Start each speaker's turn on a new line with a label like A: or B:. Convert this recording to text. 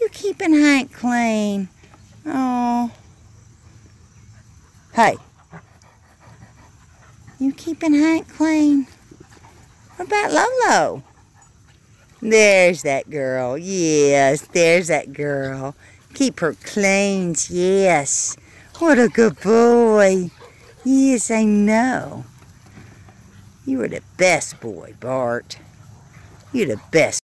A: You keeping Hank clean? Oh. Hey. You keeping Hank clean? What about Lolo? There's that girl. Yes, there's that girl. Keep her clean. Yes. What a good boy. Yes, I know. You are the best boy, Bart. You're the best.